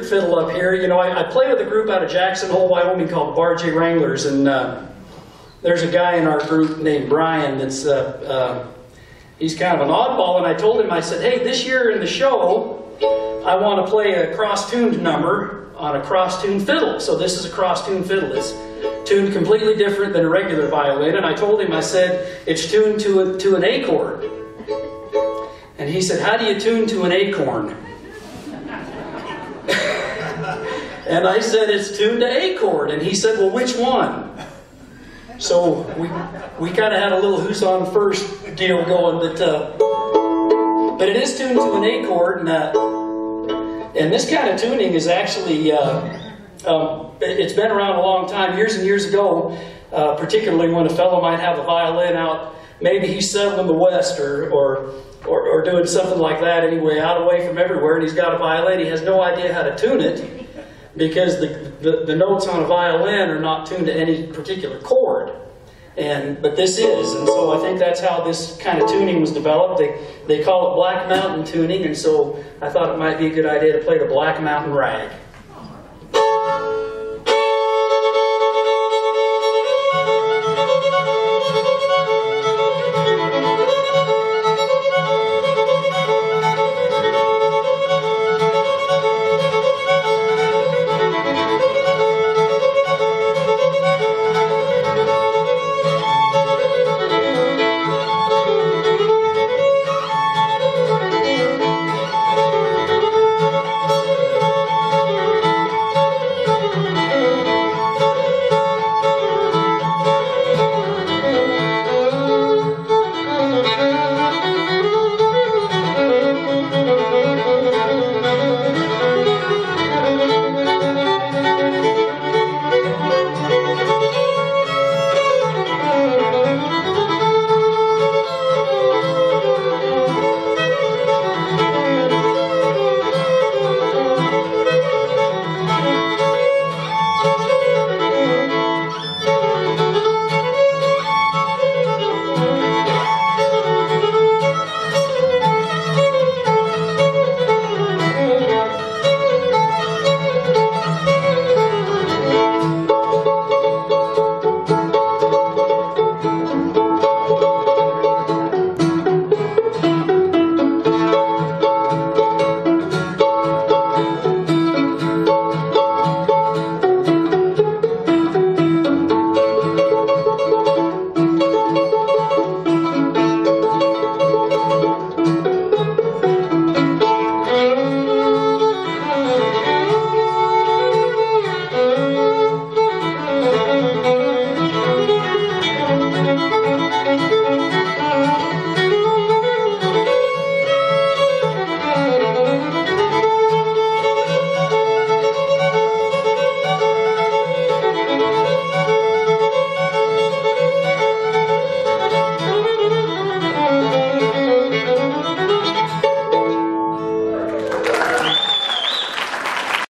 fiddle up here. You know, I, I play with a group out of Jackson Hole, Wyoming called Bar J Wranglers, and uh, there's a guy in our group named Brian that's uh, uh, he's kind of an oddball. And I told him, I said, hey, this year in the show, I want to play a cross-tuned number on a cross-tuned fiddle. So this is a cross-tuned fiddle. It's tuned completely different than a regular violin. And I told him, I said, it's tuned to a, to an A chord. And he said, how do you tune to an acorn? And I said, it's tuned to A chord. And he said, well, which one? So we, we kind of had a little who's on first deal going, but, uh, but it is tuned to an A chord. And, uh, and this kind of tuning is actually, uh, um, it's been around a long time, years and years ago, uh, particularly when a fellow might have a violin out, maybe he's settled in the West or, or, or, or doing something like that anyway, out away from everywhere, and he's got a violin, he has no idea how to tune it because the, the, the, notes on a violin are not tuned to any particular chord. And, but this is, and so I think that's how this kind of tuning was developed. They, they call it Black Mountain tuning, and so I thought it might be a good idea to play the Black Mountain Rag.